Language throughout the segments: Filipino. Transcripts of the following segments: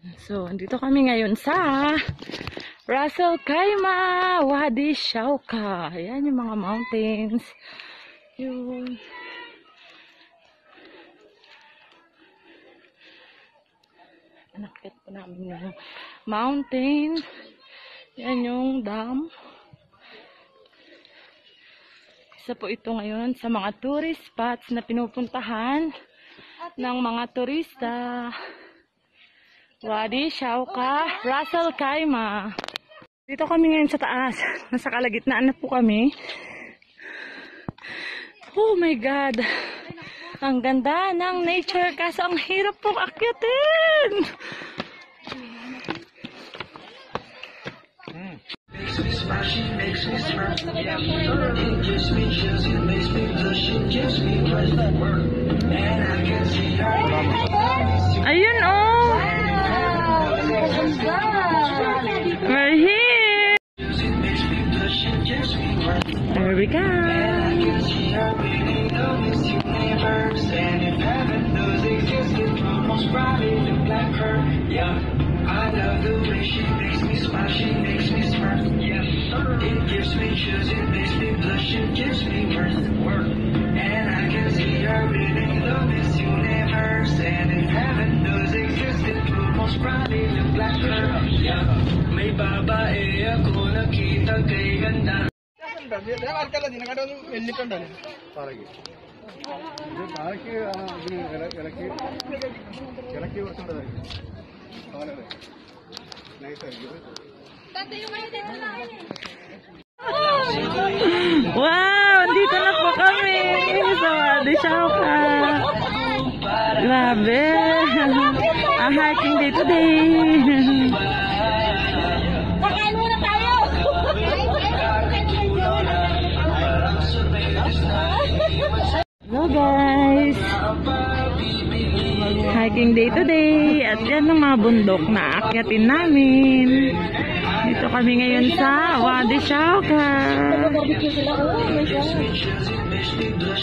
So, andito kami ngayon sa Russell Kaima, Wadi Shauka. Ayan yung mga mountains. Yun. Anakit po namin yung mountain. Yan yung dam. Isa po ito ngayon sa mga tourist spots na pinupuntahan ng mga turista. Wadi, Shauka, Russell Kaima. Dito kami ngayon sa taas. Nasa kalagitnaan na po kami. Oh my God. Ang ganda ng nature kaso ang hirap pong akyatin. Makes me she makes me smile. It gives me chills, it makes me blush, it gives me work. And I can see her. May babae ako nakita kay ganda. പാറയ്ക്ക് ഇത് പാറയ്ക്ക് ആ, ഇതിന് ഇല- ഇലക്കി ഇലക്കി കുറച്ചുകൂടെ അങ്ങനെ നൈസായിരിക്കും Wow, andito na po kami sa Wadi Shauka. Grabe. A hiking day today. Guys. Hiking day today. At yan ang mga bundok na aakyatin namin. Dito kami ngayon sa Wadi Shauka.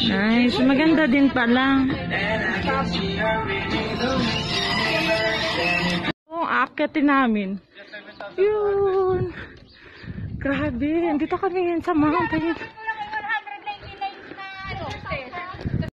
Nice. Maganda din pala. Oh, aakyatin namin. Yun. Grabe. Dito kami ngayon sa mountain.